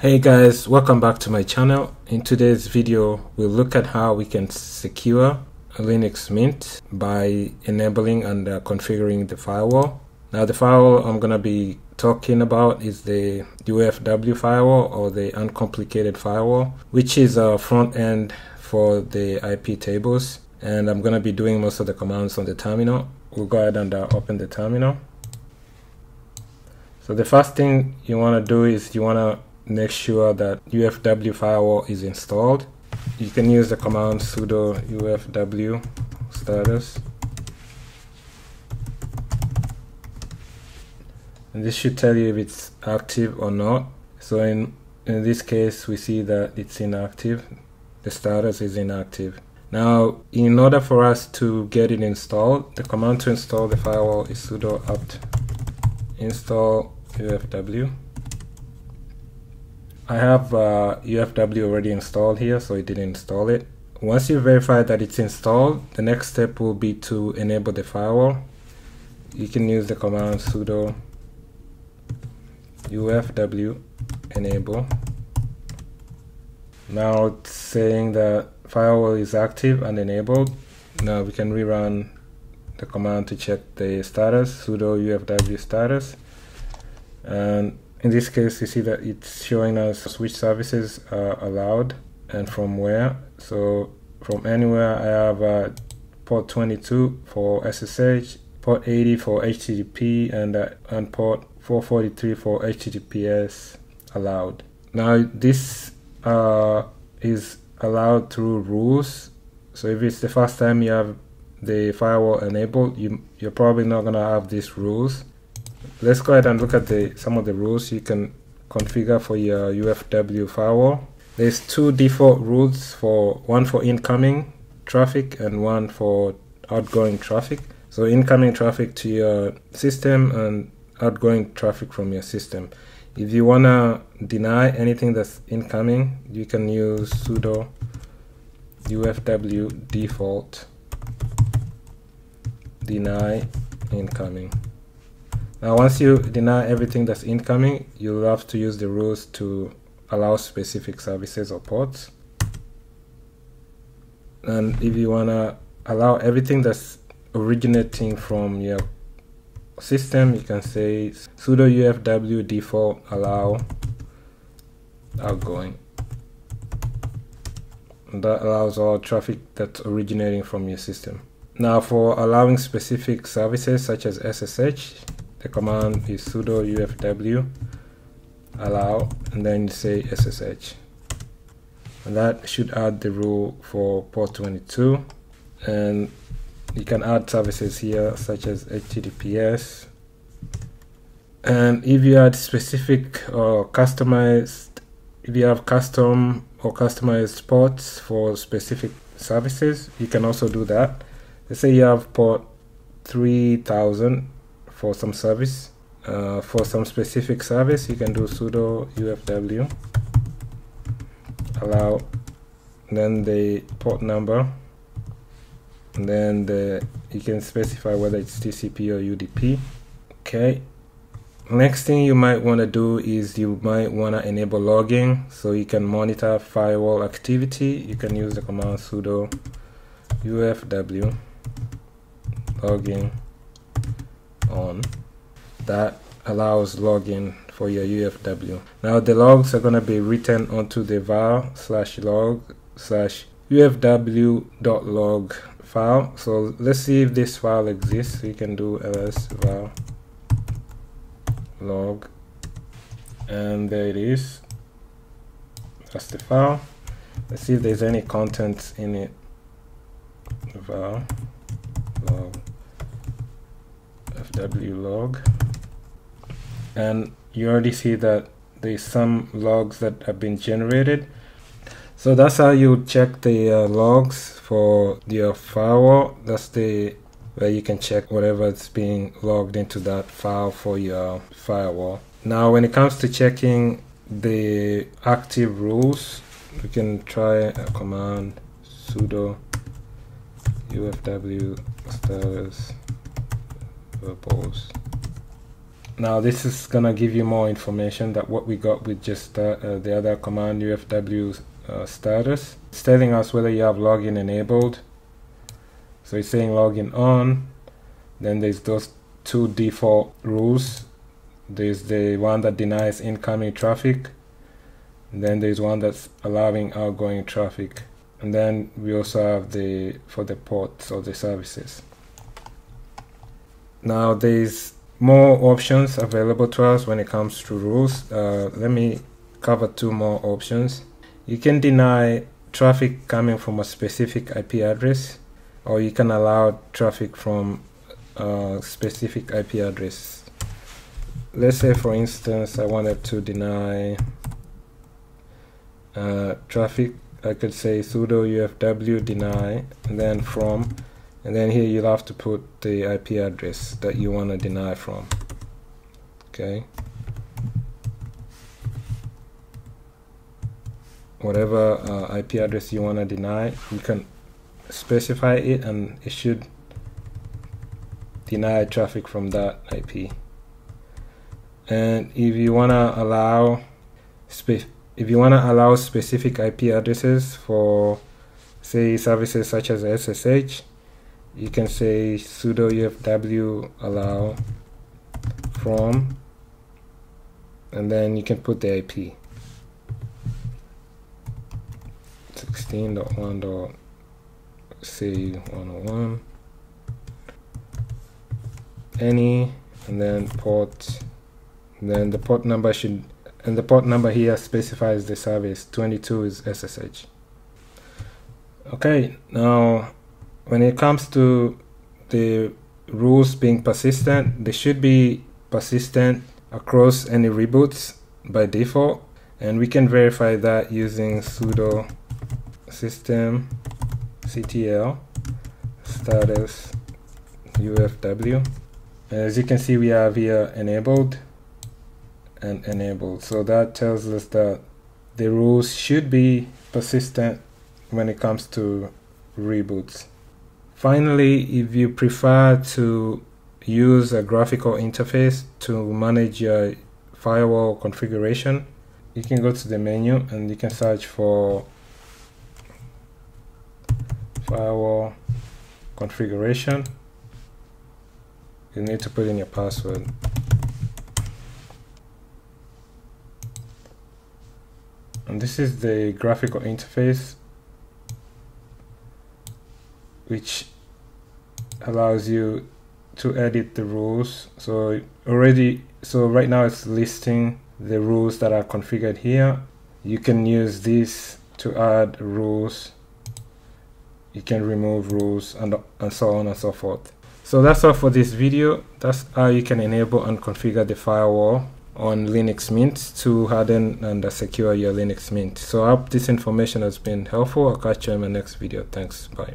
Hey guys, welcome back to my channel. In today's video, we'll look at how we can secure Linux Mint by enabling and uh, configuring the firewall. Now the firewall I'm going to be talking about is the UFW firewall or the uncomplicated firewall, which is a front end for the iptables. And I'm going to be doing most of the commands on the terminal. We'll go ahead and uh, open the terminal. So the first thing you want to do is you want to make sure that UFW firewall is installed. You can use the command sudo UFW status. And this should tell you if it's active or not. So in, in this case, we see that it's inactive. The status is inactive. Now, in order for us to get it installed, the command to install the firewall is sudo apt install UFW. I have uh, UFW already installed here, so it didn't install it. Once you verify that it's installed, the next step will be to enable the firewall. You can use the command sudo UFW enable. Now it's saying that firewall is active and enabled. Now we can rerun the command to check the status, sudo UFW status. And in this case, you see that it's showing us which services are allowed and from where. So from anywhere, I have uh, port 22 for SSH, port 80 for HTTP, and, uh, and port 443 for HTTPS allowed. Now this uh, is allowed through rules. So if it's the first time you have the firewall enabled, you, you're probably not going to have these rules let's go ahead and look at the some of the rules you can configure for your UFW firewall. There's two default rules for one for incoming traffic and one for outgoing traffic. So incoming traffic to your system and outgoing traffic from your system. If you wanna deny anything that's incoming, you can use sudo UFW default deny incoming. Now, once you deny everything that's incoming, you'll have to use the rules to allow specific services or ports. And if you want to allow everything that's originating from your system, you can say sudo ufw default allow outgoing. And that allows all traffic that's originating from your system. Now for allowing specific services such as SSH, the command is sudo ufw allow and then you say ssh and that should add the rule for port 22 and you can add services here such as https and if you add specific or customized if you have custom or customized ports for specific services you can also do that. Let's say you have port 3000 for some service. Uh, for some specific service, you can do sudo ufw allow then the port number and then the you can specify whether it's TCP or UDP okay. Next thing you might want to do is you might want to enable logging. So you can monitor firewall activity. You can use the command sudo ufw logging on. That allows login for your UFW. Now the logs are going to be written onto the var slash log slash ufw.log file. So let's see if this file exists. We can do ls var log and there it is. That's the file. Let's see if there's any contents in it. var log fw log and you already see that there's some logs that have been generated so that's how you check the uh, logs for your firewall that's the where you can check whatever is being logged into that file for your firewall now when it comes to checking the active rules we can try a command sudo ufw status verbose. Now this is gonna give you more information that what we got with just uh, uh, the other command UFW uh, status. It's telling us whether you have login enabled. So it's saying login on. Then there's those two default rules. There's the one that denies incoming traffic. And then there's one that's allowing outgoing traffic. And then we also have the for the ports or the services. Now there's more options available to us when it comes to rules. Uh, let me cover two more options. You can deny traffic coming from a specific IP address or you can allow traffic from a specific IP address. Let's say for instance I wanted to deny uh, traffic I could say sudo ufw deny and then from and then here you'll have to put the IP address that you want to deny from okay whatever uh, IP address you want to deny you can specify it and it should deny traffic from that IP and if you want to allow if you want to allow specific IP addresses for say services such as SSH you can say sudo ufw allow from and then you can put the IP 16.1.c101 any and then port then the port number should and the port number here specifies the service. 22 is SSH okay now when it comes to the rules being persistent, they should be persistent across any reboots by default. And we can verify that using sudo system ctl status ufw. As you can see, we have here enabled and enabled. So that tells us that the rules should be persistent when it comes to reboots. Finally, if you prefer to use a graphical interface to manage your firewall configuration, you can go to the menu and you can search for firewall configuration. You need to put in your password. And this is the graphical interface which allows you to edit the rules so already so right now it's listing the rules that are configured here you can use this to add rules you can remove rules and, and so on and so forth. So that's all for this video. That's how you can enable and configure the firewall on Linux Mint to harden and secure your Linux Mint. So I hope this information has been helpful. I'll catch you in my next video. Thanks. Bye